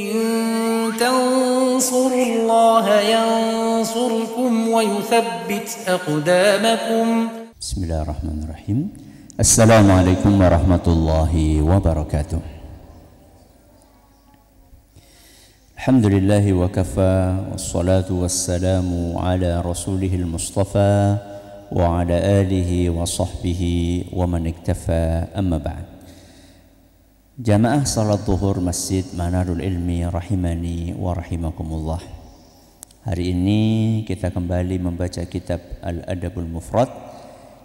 إن تنصروا الله ينصركم ويثبت أقدامكم. بسم الله الرحمن الرحيم. السلام عليكم ورحمة الله وبركاته. الحمد لله وكفى والصلاة والسلام على رسوله المصطفى وعلى آله وصحبه ومن اكتفى. أما بعد Jamaah salat zuhur Masjid Manarul Ilmi rahimani wa rahimakumullah. Hari ini kita kembali membaca kitab Al-Adabul Mufrad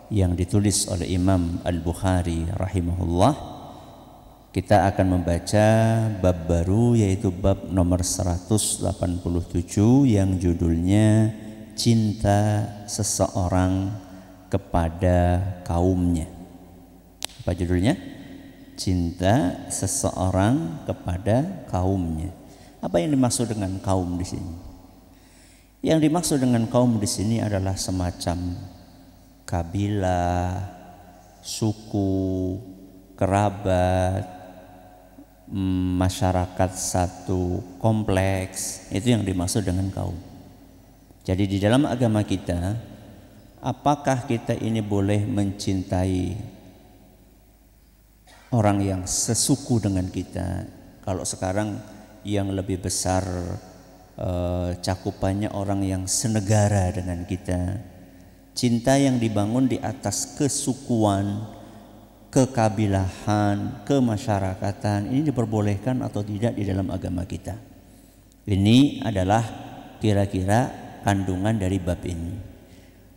yang ditulis oleh Imam Al-Bukhari rahimahullah. Kita akan membaca bab baru yaitu bab nomor 187 yang judulnya Cinta seseorang kepada kaumnya. Apa judulnya? Cinta seseorang kepada kaumnya. Apa yang dimaksud dengan kaum di sini? Yang dimaksud dengan kaum di sini adalah semacam kabilah, suku, kerabat, masyarakat satu kompleks. Itu yang dimaksud dengan kaum. Jadi di dalam agama kita, apakah kita ini boleh mencintai orang yang sesuku dengan kita. Kalau sekarang yang lebih besar eh, cakupannya orang yang senegara dengan kita. Cinta yang dibangun di atas kesukuan, kekabilahan, kemasyarakatan ini diperbolehkan atau tidak di dalam agama kita. Ini adalah kira-kira kandungan dari bab ini.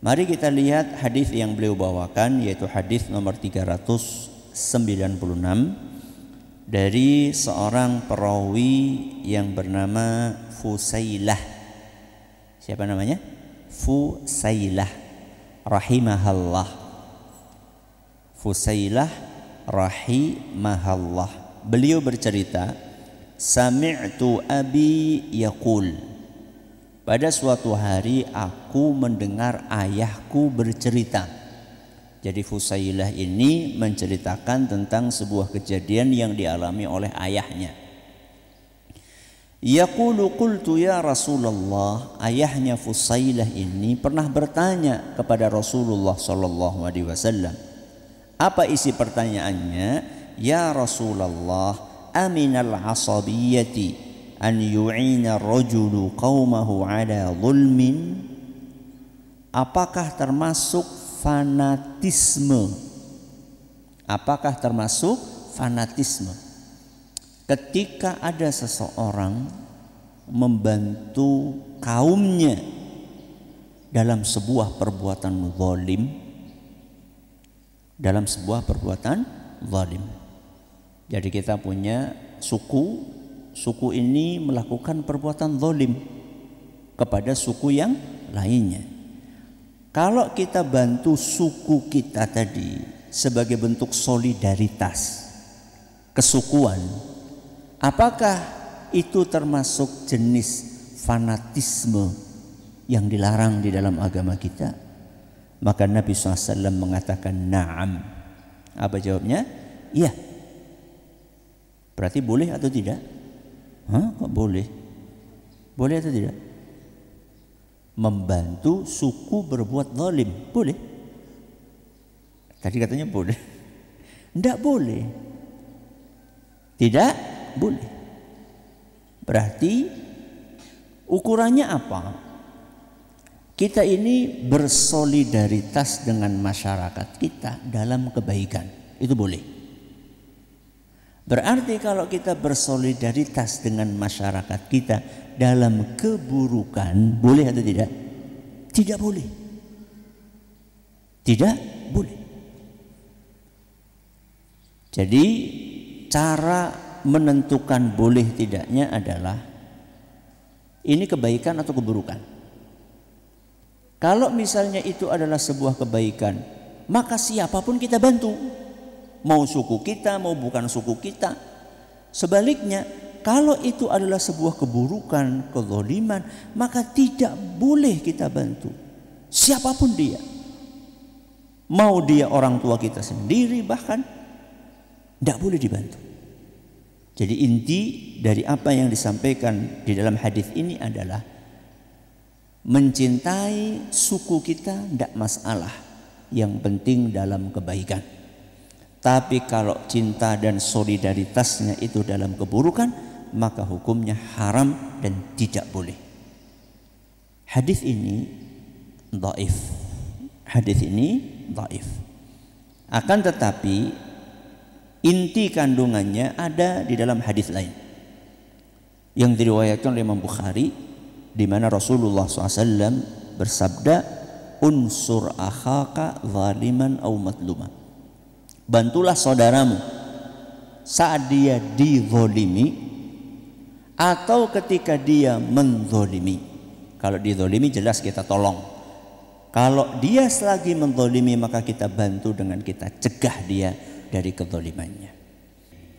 Mari kita lihat hadis yang beliau bawakan yaitu hadis nomor 300 96 dari seorang perawi yang bernama Fusailah. Siapa namanya? Fusailah rahimahallah. Fusailah rahimahallah. Beliau bercerita, "Sami'tu abi yaqul" Pada suatu hari aku mendengar ayahku bercerita. Jadi Fusailah ini menceritakan tentang sebuah kejadian yang dialami oleh ayahnya. Yaqulu qultu ya Rasulullah, ayahnya Fusailah ini pernah bertanya kepada Rasulullah sallallahu alaihi wasallam. Apa isi pertanyaannya? Ya Rasulullah, aminal asabiyyati an yu'ina rajulu qaumahu ala zulmin? Apakah termasuk fanatisme. Apakah termasuk fanatisme? Ketika ada seseorang membantu kaumnya dalam sebuah perbuatan zalim dalam sebuah perbuatan zalim. Jadi kita punya suku, suku ini melakukan perbuatan zalim kepada suku yang lainnya. Kalau kita bantu suku kita tadi sebagai bentuk solidaritas, kesukuan, apakah itu termasuk jenis fanatisme yang dilarang di dalam agama kita? Maka Nabi SAW mengatakan na'am. Apa jawabnya? Iya. Berarti boleh atau tidak? Hah? Kok boleh? Boleh atau tidak? Membantu suku berbuat zalim. Boleh? Tadi katanya boleh. Tidak boleh. Tidak boleh. Berarti ukurannya apa? Kita ini bersolidaritas dengan masyarakat kita dalam kebaikan. Itu boleh. Berarti kalau kita bersolidaritas dengan masyarakat kita dalam keburukan boleh atau tidak? Tidak boleh. Tidak boleh. Jadi cara menentukan boleh tidaknya adalah ini kebaikan atau keburukan. Kalau misalnya itu adalah sebuah kebaikan, maka siapa pun kita bantu. Mau suku kita, mau bukan suku kita. Sebaliknya, kalau itu adalah sebuah keburukan, kezaliman, maka tidak boleh kita bantu. Siapa pun dia. Mau dia orang tua kita sendiri bahkan tidak boleh dibantu. Jadi inti dari apa yang disampaikan di dalam hadis ini adalah mencintai suku kita tidak masalah. Yang penting dalam kebaikan. Tapi kalau cinta dan solidaritasnya itu dalam keburukan, maka hukumnya haram dan tidak boleh. Hadis ini dhaif. Hadis ini dhaif. Akan tetapi inti kandungannya ada di dalam hadis lain yang diriwayatkan oleh Imam Bukhari di mana Rasulullah SAW bersabda unsur akhaka zaliman au matluma bantulah saudaramu. Saat dia dizolimi atau ketika dia menzolimi. Kalau dizolimi jelas kita tolong. Kalau dia selagi menzolimi maka kita bantu dengan kita cegah dia dari kezolimannya.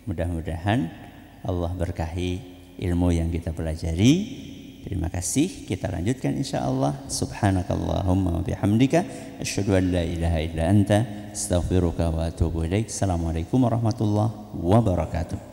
Mudah-mudahan Allah berkahi ilmu yang kita pelajari Terima kasih. Kita lanjutkan insya Allah. Subhanakallahumma wa bihamdika. Asyhadu an la ilaha illa anta. Astaghfiruka wa atubu ilaik. Assalamualaikum warahmatullahi wabarakatuh.